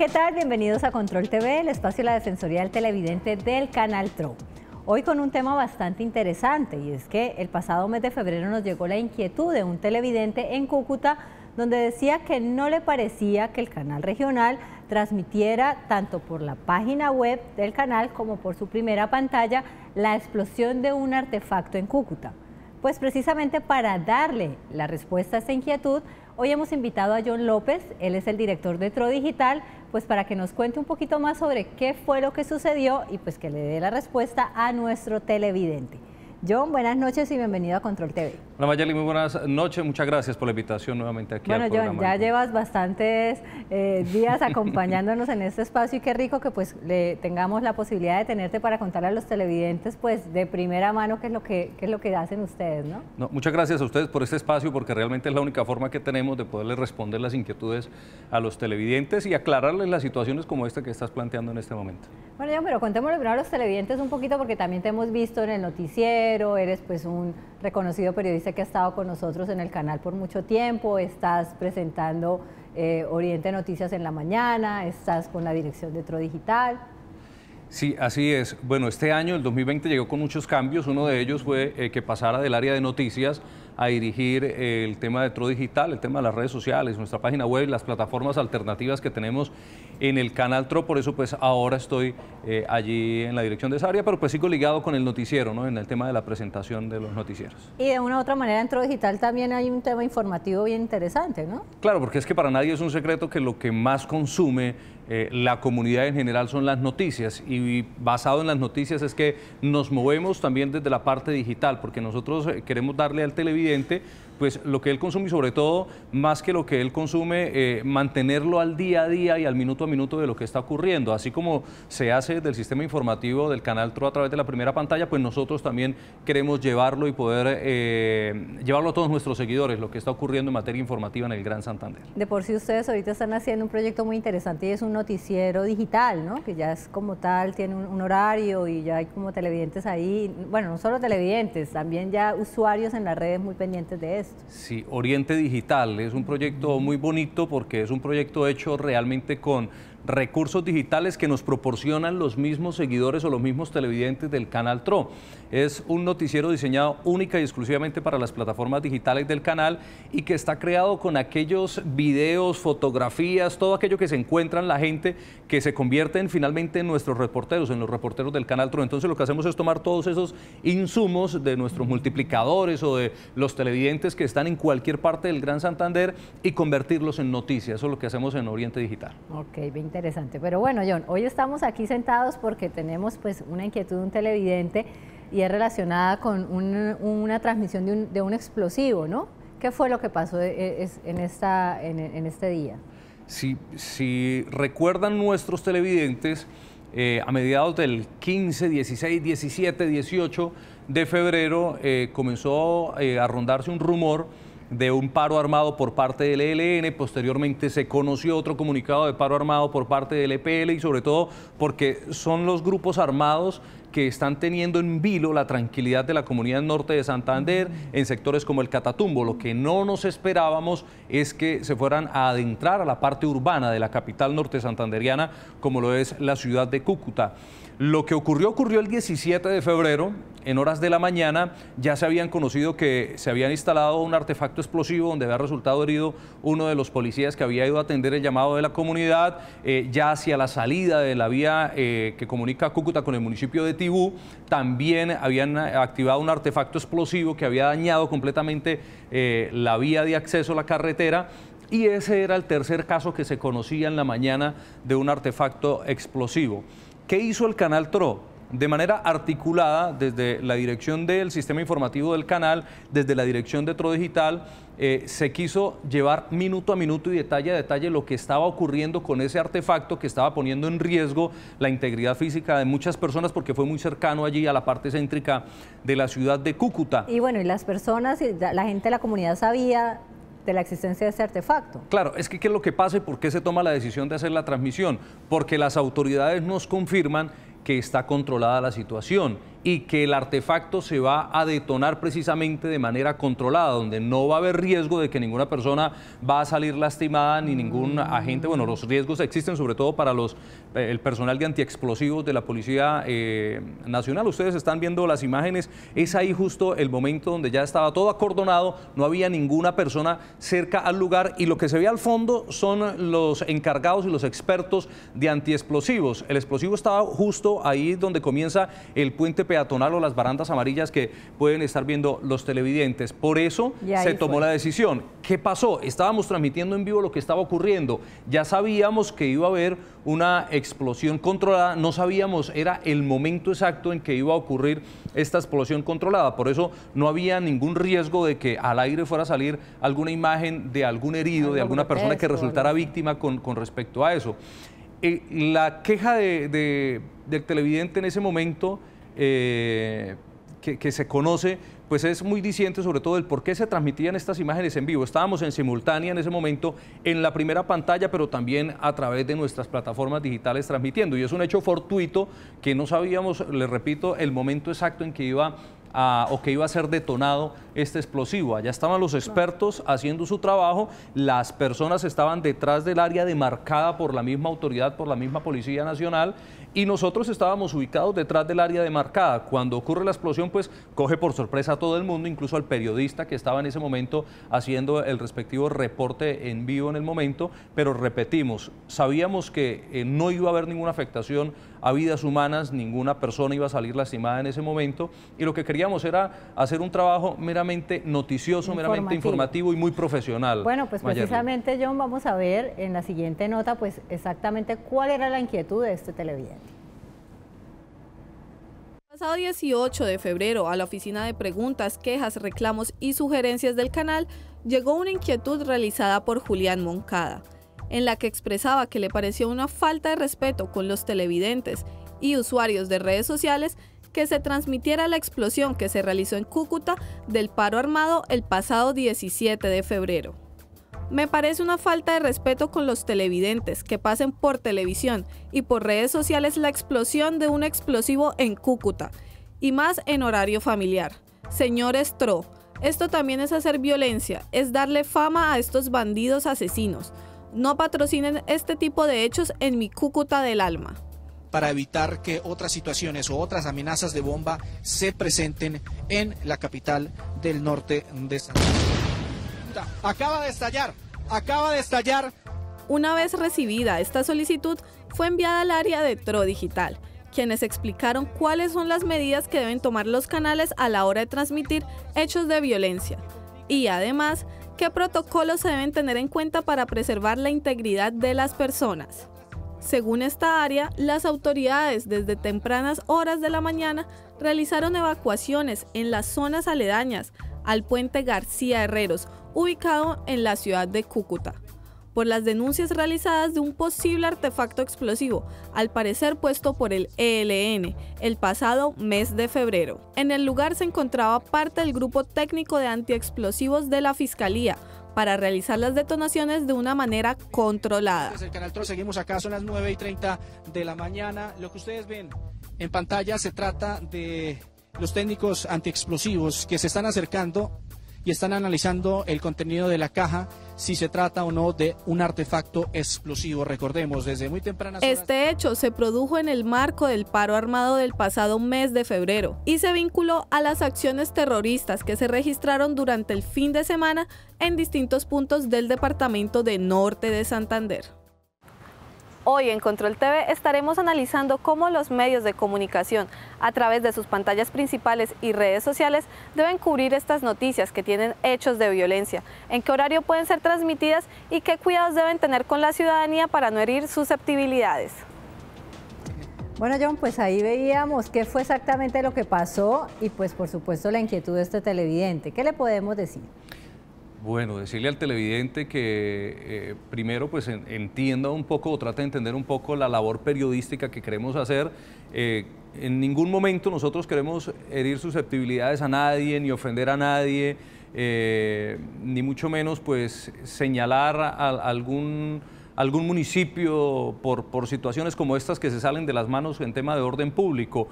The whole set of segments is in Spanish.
¿qué tal? Bienvenidos a Control TV, el espacio de la Defensoría del Televidente del Canal TRO. Hoy con un tema bastante interesante y es que el pasado mes de febrero nos llegó la inquietud de un televidente en Cúcuta donde decía que no le parecía que el canal regional transmitiera tanto por la página web del canal como por su primera pantalla la explosión de un artefacto en Cúcuta. Pues precisamente para darle la respuesta a esta inquietud, hoy hemos invitado a John López, él es el director de Tro Digital, pues para que nos cuente un poquito más sobre qué fue lo que sucedió y pues que le dé la respuesta a nuestro televidente. John, buenas noches y bienvenido a Control TV. Hola Mayeli, muy buenas noches. Muchas gracias por la invitación nuevamente aquí bueno, John, ya llevas bastantes eh, días acompañándonos en este espacio y qué rico que pues le tengamos la posibilidad de tenerte para contarle a los televidentes pues de primera mano qué es lo que, qué es lo que hacen ustedes, ¿no? ¿no? Muchas gracias a ustedes por este espacio porque realmente es la única forma que tenemos de poderles responder las inquietudes a los televidentes y aclararles las situaciones como esta que estás planteando en este momento. Bueno, John, pero contémosle primero a los televidentes un poquito porque también te hemos visto en el noticiero eres pues un reconocido periodista que ha estado con nosotros en el canal por mucho tiempo, estás presentando eh, Oriente Noticias en la mañana, estás con la dirección de Tro Digital. Sí, así es. Bueno, este año, el 2020, llegó con muchos cambios. Uno de ellos fue eh, que pasara del área de noticias a dirigir el tema de Tro Digital, el tema de las redes sociales, nuestra página web, las plataformas alternativas que tenemos en el canal TRO, por eso pues ahora estoy eh, allí en la dirección de esa área, pero pues sigo ligado con el noticiero, ¿no? En el tema de la presentación de los noticieros. Y de una u otra manera en TRO Digital también hay un tema informativo bien interesante, ¿no? Claro, porque es que para nadie es un secreto que lo que más consume eh, la comunidad en general son las noticias y basado en las noticias es que nos movemos también desde la parte digital, porque nosotros eh, queremos darle al televidente pues lo que él consume y sobre todo, más que lo que él consume, eh, mantenerlo al día a día y al minuto a minuto de lo que está ocurriendo. Así como se hace del sistema informativo del canal TRO a través de la primera pantalla, pues nosotros también queremos llevarlo y poder eh, llevarlo a todos nuestros seguidores, lo que está ocurriendo en materia informativa en el Gran Santander. De por sí ustedes ahorita están haciendo un proyecto muy interesante y es un noticiero digital, ¿no? Que ya es como tal, tiene un, un horario y ya hay como televidentes ahí, bueno, no solo televidentes, también ya usuarios en las redes muy pendientes de eso. Sí, Oriente Digital es un proyecto muy bonito porque es un proyecto hecho realmente con recursos digitales que nos proporcionan los mismos seguidores o los mismos televidentes del canal TRO. Es un noticiero diseñado única y exclusivamente para las plataformas digitales del canal y que está creado con aquellos videos, fotografías, todo aquello que se encuentra en la gente que se convierten finalmente en nuestros reporteros, en los reporteros del canal TRO. Entonces lo que hacemos es tomar todos esos insumos de nuestros multiplicadores o de los televidentes que están en cualquier parte del Gran Santander y convertirlos en noticias. Eso es lo que hacemos en Oriente Digital. Ok, interesante. Pero bueno, John, hoy estamos aquí sentados porque tenemos pues una inquietud de un televidente y es relacionada con una transmisión de un, de un, explosivo, ¿no? ¿Qué fue lo que pasó e, en, esta, en, este día? Si, si recuerdan nuestros televidentes, eh, a mediados del 15, 16, 17, 18 de febrero eh, comenzó eh, a rondarse un rumor de un paro armado por parte del ELN, posteriormente se conoció otro comunicado de paro armado por parte del EPL y sobre todo porque son los grupos armados que están teniendo en vilo la tranquilidad de la comunidad norte de Santander en sectores como el Catatumbo. Lo que no nos esperábamos es que se fueran a adentrar a la parte urbana de la capital norte santanderiana como lo es la ciudad de Cúcuta. Lo que ocurrió ocurrió el 17 de febrero, en horas de la mañana, ya se habían conocido que se habían instalado un artefacto explosivo donde había resultado herido uno de los policías que había ido a atender el llamado de la comunidad, eh, ya hacia la salida de la vía eh, que comunica Cúcuta con el municipio de Tibú, también habían activado un artefacto explosivo que había dañado completamente eh, la vía de acceso a la carretera. Y ese era el tercer caso que se conocía en la mañana de un artefacto explosivo. ¿Qué hizo el canal TRO? De manera articulada desde la dirección del sistema informativo del canal, desde la dirección de TRO Digital, eh, se quiso llevar minuto a minuto y detalle a detalle lo que estaba ocurriendo con ese artefacto que estaba poniendo en riesgo la integridad física de muchas personas porque fue muy cercano allí a la parte céntrica de la ciudad de Cúcuta. Y bueno, y las personas, la gente de la comunidad sabía de la existencia de ese artefacto. Claro, es que qué es lo que pasa y por qué se toma la decisión de hacer la transmisión. Porque las autoridades nos confirman que está controlada la situación y que el artefacto se va a detonar precisamente de manera controlada, donde no va a haber riesgo de que ninguna persona va a salir lastimada ni ningún agente. Bueno, los riesgos existen sobre todo para los, eh, el personal de antiexplosivos de la Policía eh, Nacional. Ustedes están viendo las imágenes, es ahí justo el momento donde ya estaba todo acordonado, no había ninguna persona cerca al lugar y lo que se ve al fondo son los encargados y los expertos de antiexplosivos. El explosivo estaba justo ahí donde comienza el puente peatonal o las barandas amarillas que pueden estar viendo los televidentes. Por eso se tomó la decisión. ¿Qué pasó? Estábamos transmitiendo en vivo lo que estaba ocurriendo. Ya sabíamos que iba a haber una explosión controlada, no sabíamos, era el momento exacto en que iba a ocurrir esta explosión controlada. Por eso no había ningún riesgo de que al aire fuera a salir alguna imagen de algún herido, de alguna persona que resultara víctima con, respecto a eso. Eh, la queja del televidente en ese momento eh, que, se conoce, pues es muy diciente sobre todo el por qué se transmitían estas imágenes en vivo. Estábamos en simultánea en ese momento en la primera pantalla, pero también a través de nuestras plataformas digitales transmitiendo. Y es un hecho fortuito que no sabíamos, les repito, el momento exacto en que iba o que iba a ser detonado este explosivo. Allá estaban los expertos haciendo su trabajo, las personas estaban detrás del área demarcada por la misma autoridad, por la misma Policía Nacional, y nosotros estábamos ubicados detrás del área demarcada. Cuando ocurre la explosión, pues coge por sorpresa a todo el mundo, incluso al periodista que estaba en ese momento haciendo el respectivo reporte en vivo en el momento, pero repetimos, sabíamos que eh, no iba a haber ninguna afectación a vidas humanas, ninguna persona iba a salir lastimada en ese momento y lo que queríamos era hacer un trabajo meramente noticioso, meramente informativo y muy profesional. Bueno, pues precisamente John vamos a ver en la siguiente nota pues exactamente cuál era la inquietud de este televidente. El pasado 18 de febrero a la oficina de preguntas, quejas, reclamos y sugerencias del canal llegó una inquietud realizada por Julián Moncada en la que expresaba que le pareció una falta de respeto con los televidentes y usuarios de redes sociales que se transmitiera la explosión que se realizó en Cúcuta del paro armado el pasado 17 de febrero. Me parece una falta de respeto con los televidentes que pasen por televisión y por redes sociales la explosión de un explosivo en Cúcuta, y más en horario familiar. Señor Stro, esto también es hacer violencia, es darle fama a estos bandidos asesinos no patrocinen este tipo de hechos en mi Cúcuta del alma. Para evitar que otras situaciones o otras amenazas de bomba se presenten en la capital del norte de Santander. Acaba de estallar, acaba de estallar. Una vez recibida esta solicitud, fue enviada al área de TRO Digital, quienes explicaron cuáles son las medidas que deben tomar los canales a la hora de transmitir hechos de violencia. Y además, ¿Qué protocolos se deben tener en cuenta para preservar la integridad de las personas? Según esta área, las autoridades desde tempranas horas de la mañana realizaron evacuaciones en las zonas aledañas al puente García Herreros, ubicado en la ciudad de Cúcuta por las denuncias realizadas de un posible artefacto explosivo, al parecer puesto por el ELN el pasado mes de febrero. En el lugar se encontraba parte del grupo técnico de antiexplosivos de la Fiscalía, para realizar las detonaciones de una manera controlada. Desde el canal TRO seguimos acá, son las 9 y 30 de la mañana. Lo que ustedes ven en pantalla se trata de los técnicos antiexplosivos que se están acercando y están analizando el contenido de la caja, si se trata o no de un artefacto explosivo. Recordemos, desde muy temprana Este hecho se produjo en el marco del paro armado del pasado mes de febrero y se vinculó a las acciones terroristas que se registraron durante el fin de semana en distintos puntos del departamento de Norte de Santander. Hoy en Control TV estaremos analizando cómo los medios de comunicación, a través de sus pantallas principales y redes sociales, deben cubrir estas noticias que tienen hechos de violencia, en qué horario pueden ser transmitidas y qué cuidados deben tener con la ciudadanía para no herir susceptibilidades. Bueno, John, pues ahí veíamos qué fue exactamente lo que pasó y pues por supuesto la inquietud de este televidente. ¿Qué le podemos decir? Bueno, decirle al televidente que eh, primero pues entienda un poco o trate de entender un poco la labor periodística que queremos hacer. Eh, en ningún momento nosotros queremos herir susceptibilidades a nadie ni ofender a nadie, eh, ni mucho menos pues señalar a, algún, algún municipio por, por situaciones como estas que se salen de las manos en tema de orden público.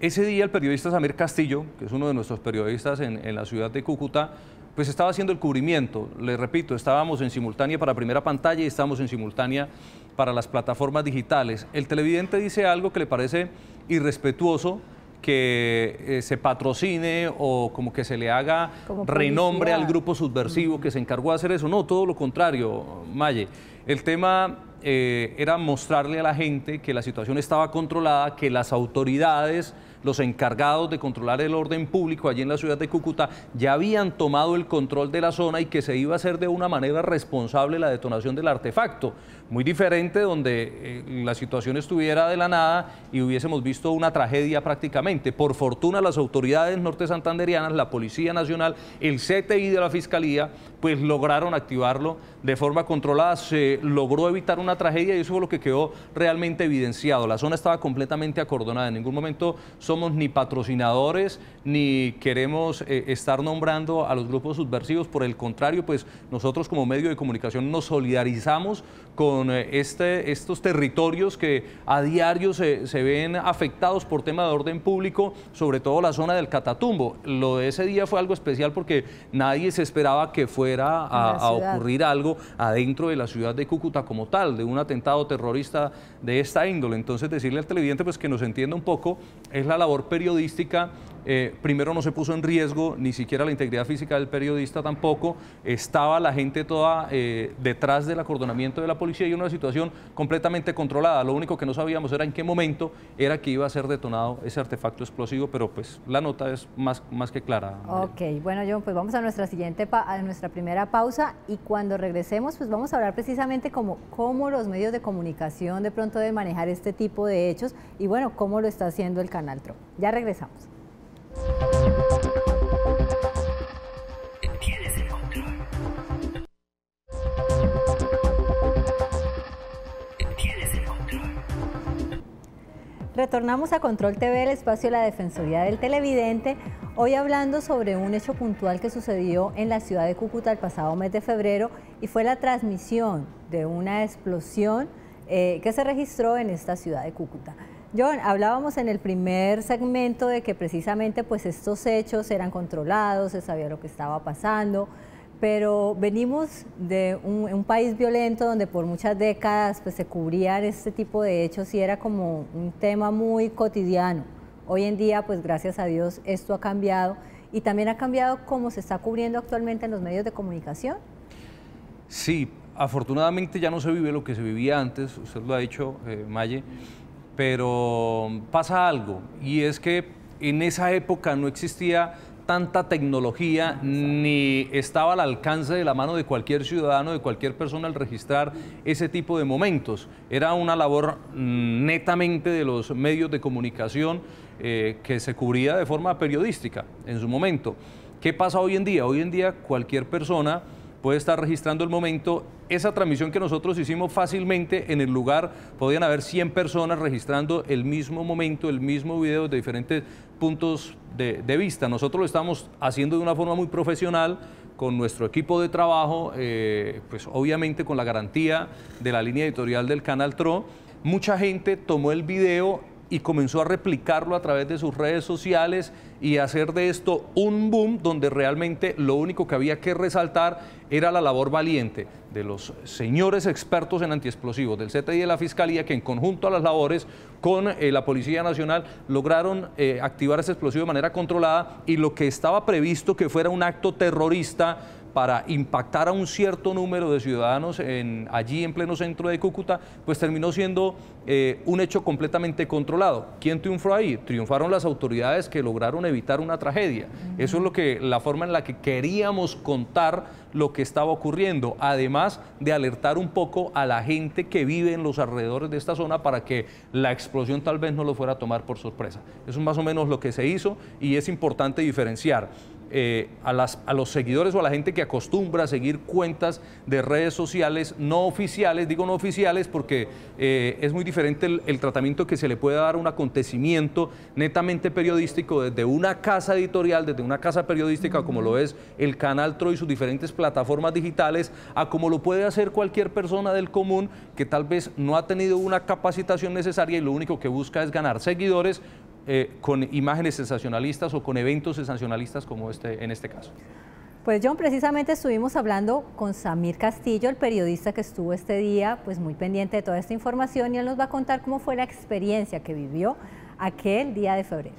ese día el periodista Samir Castillo, que es uno de nuestros periodistas en, la ciudad de Cúcuta, pues estaba haciendo el cubrimiento. Le repito, estábamos en simultánea para primera pantalla y estábamos en simultánea para las plataformas digitales. El televidente dice algo que le parece irrespetuoso que eh, se patrocine o como que se le haga renombre al grupo subversivo que se encargó de hacer eso. No, todo lo contrario, Maye. El tema eh, era mostrarle a la gente que la situación estaba controlada, que las autoridades los encargados de controlar el orden público allí en la ciudad de Cúcuta ya habían tomado el control de la zona y que se iba a hacer de una manera responsable la detonación del artefacto. Muy diferente donde eh, la situación estuviera de la nada y hubiésemos visto una tragedia prácticamente. Por fortuna las autoridades norte santanderianas, la Policía Nacional, el CTI de la Fiscalía, pues lograron activarlo de forma controlada. Se logró evitar una tragedia y eso fue lo que quedó realmente evidenciado. La zona estaba completamente acordonada. En ningún momento somos ni patrocinadores ni queremos eh, estar nombrando a los grupos subversivos. Por el contrario, pues nosotros como medio de comunicación nos solidarizamos con eh, este, estos territorios que a diario se, ven afectados por tema de orden público, sobre todo la zona del Catatumbo. Lo de ese día fue algo especial porque nadie se esperaba que fuera a, a ocurrir algo adentro de la ciudad de Cúcuta como tal, de un atentado terrorista de esta índole. Entonces decirle al televidente pues que nos entienda un poco es la labor periodística eh, primero no se puso en riesgo ni siquiera la integridad física del periodista tampoco, estaba la gente toda eh, detrás del acordonamiento de la policía y una situación completamente controlada. Lo único que no sabíamos era en qué momento era que iba a ser detonado ese artefacto explosivo, pero pues la nota es más, más que clara. Ok, bueno John, pues vamos a nuestra siguiente, a nuestra primera pausa y cuando regresemos pues vamos a hablar precisamente como cómo los medios de comunicación de pronto deben manejar este tipo de hechos y bueno, cómo lo está haciendo el Canal TRO. Ya regresamos. Retornamos a Control TV, el espacio de la Defensoría del Televidente, hoy hablando sobre un hecho puntual que sucedió en la ciudad de Cúcuta el pasado mes de febrero y fue la transmisión de una explosión eh, que se registró en esta ciudad de Cúcuta. John, hablábamos en el primer segmento de que precisamente pues estos hechos eran controlados, se sabía lo que estaba pasando, pero venimos de un, país violento donde por muchas décadas pues se cubrían este tipo de hechos y era como un tema muy cotidiano. Hoy en día pues gracias a Dios esto ha cambiado y también ha cambiado cómo se está cubriendo actualmente en los medios de comunicación. Sí, afortunadamente ya no se vive lo que se vivía antes, usted lo ha dicho, eh, Maye pero pasa algo y es que en esa época no existía tanta tecnología ni estaba al alcance de la mano de cualquier ciudadano, de cualquier persona al registrar ese tipo de momentos. Era una labor mm, netamente de los medios de comunicación eh, que se cubría de forma periodística en su momento. ¿Qué pasa hoy en día? Hoy en día cualquier persona puede estar registrando el momento. Esa transmisión que nosotros hicimos fácilmente en el lugar, podían haber 100 personas registrando el mismo momento, el mismo video de diferentes puntos de, vista. Nosotros lo estamos haciendo de una forma muy profesional, con nuestro equipo de trabajo, eh, pues obviamente con la garantía de la línea editorial del Canal TRO. Mucha gente tomó el video y comenzó a replicarlo a través de sus redes sociales y hacer de esto un boom donde realmente lo único que había que resaltar era la labor valiente de los señores expertos en antiexplosivos del CTI y de la Fiscalía que en conjunto a las labores con eh, la Policía Nacional lograron eh, activar ese explosivo de manera controlada y lo que estaba previsto que fuera un acto terrorista para impactar a un cierto número de ciudadanos en, allí en pleno centro de Cúcuta, pues terminó siendo eh, un hecho completamente controlado. ¿Quién triunfó ahí? Triunfaron las autoridades que lograron evitar una tragedia. Eso es lo que, la forma en la que queríamos contar lo que estaba ocurriendo, además de alertar un poco a la gente que vive en los alrededores de esta zona para que la explosión tal vez no lo fuera a tomar por sorpresa. Eso es más o menos lo que se hizo y es importante diferenciar. Eh, a, los seguidores o a la gente que acostumbra a seguir cuentas de redes sociales no oficiales, digo no oficiales porque eh, es muy diferente el, tratamiento que se le puede dar a un acontecimiento netamente periodístico desde una casa editorial, desde una casa periodística como lo es el Canal Tro y sus diferentes plataformas digitales, a como lo puede hacer cualquier persona del común que tal vez no ha tenido una capacitación necesaria y lo único que busca es ganar seguidores eh, con imágenes sensacionalistas o con eventos sensacionalistas como este en este caso. Pues John, precisamente estuvimos hablando con Samir Castillo, el periodista que estuvo este día, pues muy pendiente de toda esta información y él nos va a contar cómo fue la experiencia que vivió aquel día de febrero.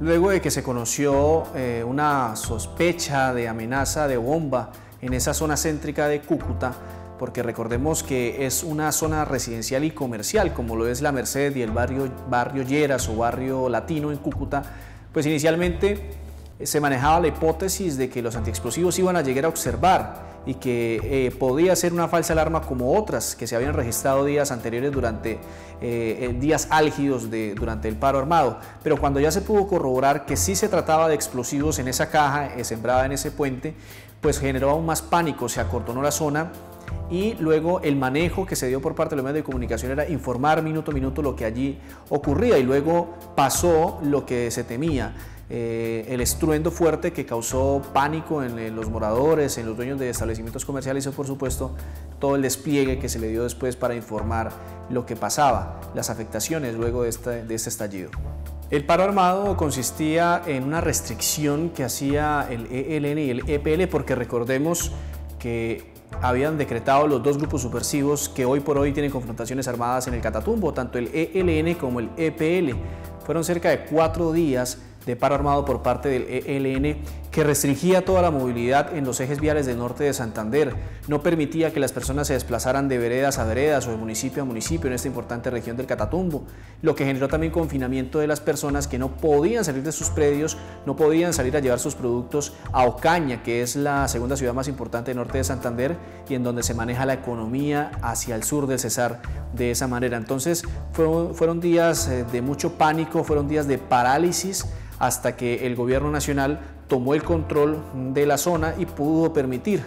Luego de que se conoció eh, una sospecha de amenaza de bomba en esa zona céntrica de Cúcuta, porque recordemos que es una zona residencial y comercial, como lo es la Merced y el barrio, barrio Lleras o barrio Latino en Cúcuta, pues inicialmente se manejaba la hipótesis de que los antiexplosivos iban a llegar a observar y que eh, podía ser una falsa alarma como otras que se habían registrado días anteriores durante eh, días álgidos de, durante el paro armado. Pero cuando ya se pudo corroborar que sí se trataba de explosivos en esa caja eh, sembrada en ese puente, pues generó aún más pánico, se acortonó la zona y luego el manejo que se dio por parte de los medios de comunicación era informar minuto a minuto lo que allí ocurría y luego pasó lo que se temía. Eh, el estruendo fuerte que causó pánico en, los moradores, en los dueños de establecimientos comerciales y por supuesto todo el despliegue que se le dio después para informar lo que pasaba, las afectaciones luego de este, de este estallido. El paro armado consistía en una restricción que hacía el ELN y el EPL porque recordemos que habían decretado los dos grupos subversivos que hoy por hoy tienen confrontaciones armadas en el Catatumbo, tanto el ELN como el EPL. Fueron cerca de cuatro días de paro armado por parte del ELN que restringía toda la movilidad en los ejes viales del norte de Santander, no permitía que las personas se desplazaran de veredas a veredas o de municipio a municipio en esta importante región del Catatumbo, lo que generó también confinamiento de las personas que no podían salir de sus predios, no podían salir a llevar sus productos a Ocaña, que es la segunda ciudad más importante del norte de Santander y en donde se maneja la economía hacia el sur del Cesar de esa manera. Entonces fueron, días eh, de mucho pánico, fueron días de parálisis hasta que el gobierno nacional tomó el control de la zona y pudo permitir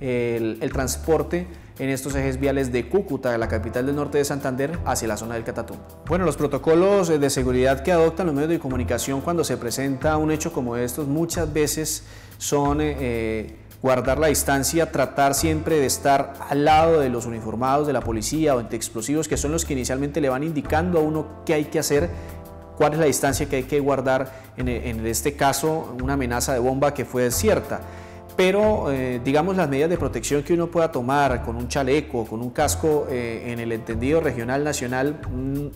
el, transporte en estos ejes viales de Cúcuta, la capital del norte de Santander, hacia la zona del Catatumbo. Bueno, los protocolos de seguridad que adoptan los medios de comunicación cuando se presenta un hecho como estos muchas veces son eh, guardar la distancia, tratar siempre de estar al lado de los uniformados de la policía o de explosivos, que son los que inicialmente le van indicando a uno qué hay que hacer cuál es la distancia que hay que guardar en, este caso una amenaza de bomba que fue cierta. Pero eh, digamos las medidas de protección que uno pueda tomar con un chaleco, con un casco eh, en el entendido regional, nacional, mm,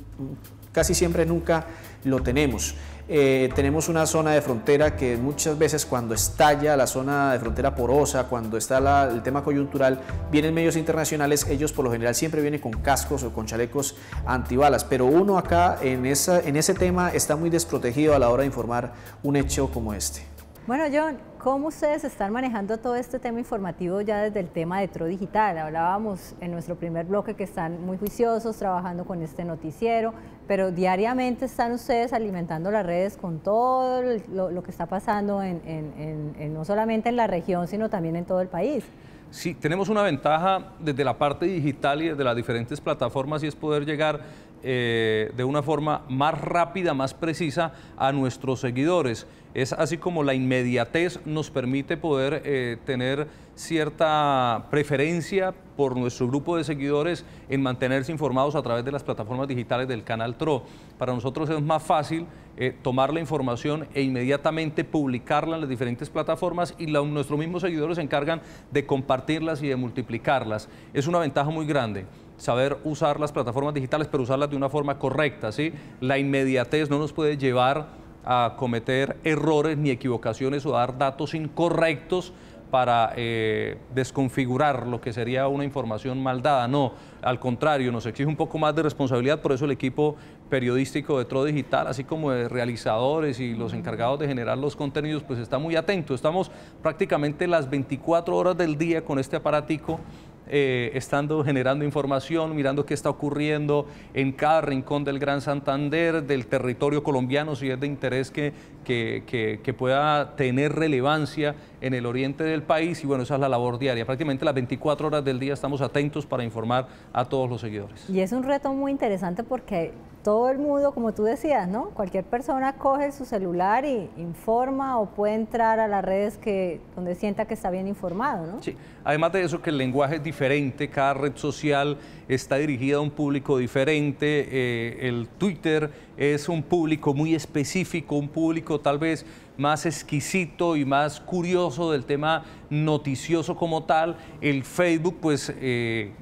casi siempre nunca lo tenemos. Eh, tenemos una zona de frontera que muchas veces cuando estalla la zona de frontera porosa, cuando está el tema coyuntural, vienen medios internacionales, ellos por lo general siempre vienen con cascos o con chalecos antibalas, pero uno acá en, esa, en ese tema está muy desprotegido a la hora de informar un hecho como este. Bueno, John, ¿cómo ustedes están manejando todo este tema informativo ya desde el tema de Tro Digital? Hablábamos en nuestro primer bloque que están muy juiciosos trabajando con este noticiero, pero diariamente están ustedes alimentando las redes con todo lo, que está pasando en, no solamente en la región, sino también en todo el país. Sí, tenemos una ventaja desde la parte digital y desde las diferentes plataformas y es poder llegar eh, de una forma más rápida, más precisa a nuestros seguidores. Es así como la inmediatez nos permite poder eh, tener cierta preferencia por nuestro grupo de seguidores en mantenerse informados a través de las plataformas digitales del canal TRO. Para nosotros es más fácil eh, tomar la información e inmediatamente publicarla en las diferentes plataformas y nuestros mismos seguidores se encargan de compartirlas y de multiplicarlas. Es una ventaja muy grande saber usar las plataformas digitales, pero usarlas de una forma correcta. ¿sí? La inmediatez no nos puede llevar a cometer errores ni equivocaciones o dar datos incorrectos para eh, desconfigurar lo que sería una información mal dada. No, al contrario, nos exige un poco más de responsabilidad, por eso el equipo periodístico de Tro Digital, así como de realizadores y los encargados de generar los contenidos, pues está muy atento. Estamos prácticamente las 24 horas del día con este aparatico eh, estando generando información, mirando qué está ocurriendo en cada rincón del Gran Santander, del territorio colombiano, si es de interés que, que, pueda tener relevancia en el oriente del país. Y bueno, esa es la labor diaria. Prácticamente las 24 horas del día estamos atentos para informar a todos los seguidores. Y es un reto muy interesante porque todo el mundo, como tú decías, ¿no? Cualquier persona coge su celular y informa o puede entrar a las redes que, donde sienta que está bien informado, ¿no? Sí, además de eso que el lenguaje es diferente, cada red social está dirigida a un público diferente, eh, el Twitter es un público muy específico, un público tal vez más exquisito y más curioso del tema noticioso como tal, el Facebook pues... Eh,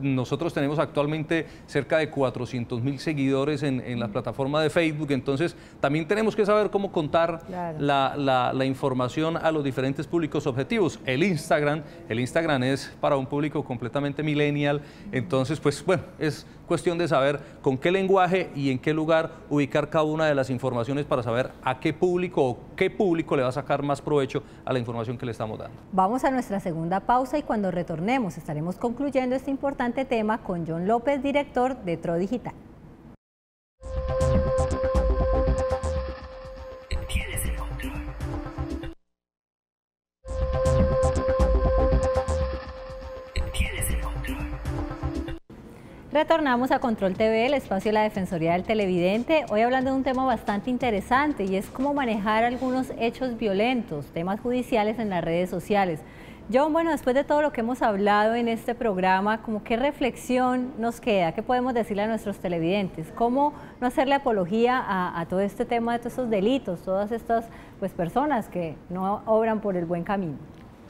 nosotros tenemos actualmente cerca de 400 mil seguidores en, la plataforma de Facebook, entonces también tenemos que saber cómo contar la, información a los diferentes públicos objetivos. El Instagram, el Instagram es para un público completamente millennial, entonces pues bueno, es cuestión de saber con qué lenguaje y en qué lugar ubicar cada una de las informaciones para saber a qué público o qué público le va a sacar más provecho a la información que le estamos dando. Vamos a nuestra segunda pausa y cuando retornemos estaremos concluyendo este importante tema con John López, director de Tro Digital. Retornamos a Control TV, el espacio de la Defensoría del Televidente, hoy hablando de un tema bastante interesante y es cómo manejar algunos hechos violentos, temas judiciales en las redes sociales. John, bueno, después de todo lo que hemos hablado en este programa, ¿cómo qué reflexión nos queda? ¿Qué podemos decirle a nuestros televidentes? ¿Cómo no hacerle apología a, todo este tema de todos estos delitos, todas estas pues, personas que no obran por el buen camino?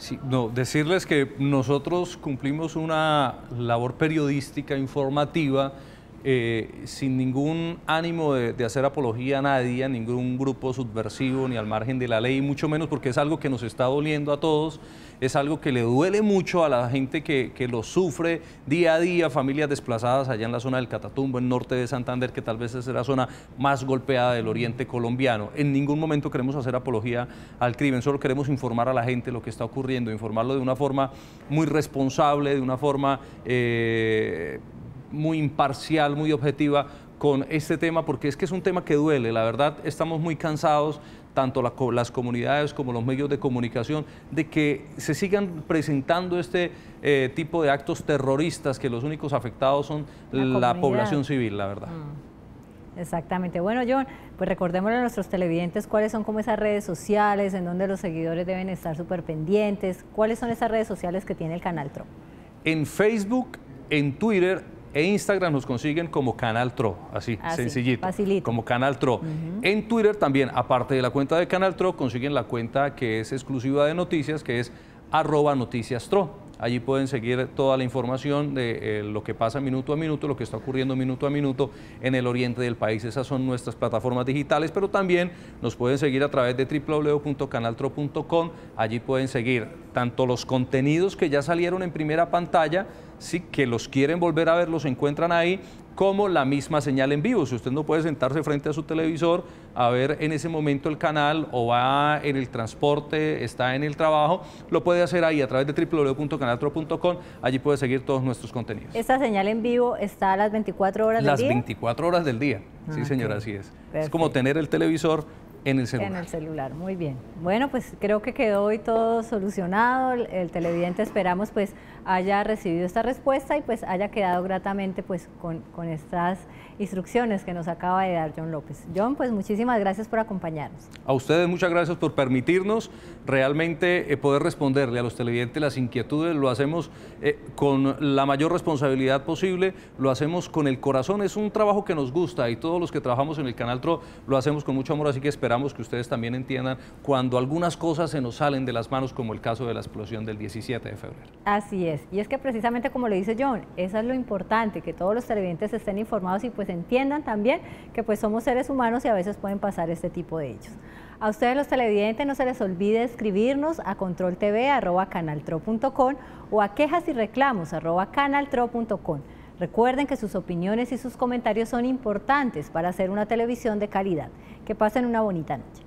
Sí, no, decirles que nosotros cumplimos una labor periodística informativa eh, sin ningún ánimo de, hacer apología a nadie, a ningún grupo subversivo ni al margen de la ley, mucho menos porque es algo que nos está doliendo a todos, es algo que le duele mucho a la gente que, que lo sufre día a día, familias desplazadas allá en la zona del Catatumbo, en norte de Santander, que tal vez es la zona más golpeada del oriente colombiano. En ningún momento queremos hacer apología al crimen, solo queremos informar a la gente lo que está ocurriendo, informarlo de una forma muy responsable, de una forma... Eh, muy imparcial, muy objetiva con este tema, porque es que es un tema que duele. La verdad, estamos muy cansados, tanto las comunidades como los medios de comunicación, de que se sigan presentando este eh, tipo de actos terroristas, que los únicos afectados son la, población civil, la verdad. Mm. Exactamente. Bueno, John, pues recordémosle a nuestros televidentes cuáles son como esas redes sociales, en donde los seguidores deben estar súper pendientes, cuáles son esas redes sociales que tiene el canal TRO. En Facebook, en Twitter e Instagram nos consiguen como Canal Tro, así, sencillito. Como Canal Tro. En Twitter también, aparte de la cuenta de Canal Tro, consiguen la cuenta que es exclusiva de noticias, que es arroba noticias Tro. Allí pueden seguir toda la información de eh, lo que pasa minuto a minuto, lo que está ocurriendo minuto a minuto en el oriente del país. Esas son nuestras plataformas digitales, pero también nos pueden seguir a través de www.canaltro.com. Allí pueden seguir tanto los contenidos que ya salieron en primera pantalla, sí, que los quieren volver a ver, los encuentran ahí, como la misma señal en vivo. Si usted no puede sentarse frente a su televisor a ver en ese momento el canal o va en el transporte, está en el trabajo, lo puede hacer ahí a través de www.canaltro.com. Allí puede seguir todos nuestros contenidos. ¿Esta señal en vivo está a las 24 horas del día? Las 24 horas del día. sí, ah, señora, así es. Es como tener el televisor en el celular. En el celular, muy bien. Bueno, pues creo que quedó hoy todo solucionado. El, televidente esperamos pues haya recibido esta respuesta y pues haya quedado gratamente pues con, con estas instrucciones que nos acaba de dar John López. John, pues muchísimas gracias por acompañarnos. A ustedes muchas gracias por permitirnos realmente eh, poder responderle a los televidentes las inquietudes. Lo hacemos eh, con la mayor responsabilidad posible, lo hacemos con el corazón. Es un trabajo que nos gusta y todos los que trabajamos en el Canal TRO lo hacemos con mucho amor, así que esperamos que ustedes también entiendan cuando algunas cosas se nos salen de las manos, como el caso de la explosión del 17 de febrero. Así es, y es que precisamente como le dice John, eso es lo importante, que todos los televidentes estén informados y pues entiendan también que pues somos seres humanos y a veces pueden pasar este tipo de hechos. A ustedes los televidentes no se les olvide escribirnos a controltv.canaltro.com o a quejas y reclamos. Recuerden que sus opiniones y sus comentarios son importantes para hacer una televisión de calidad. Que pasen una bonita noche.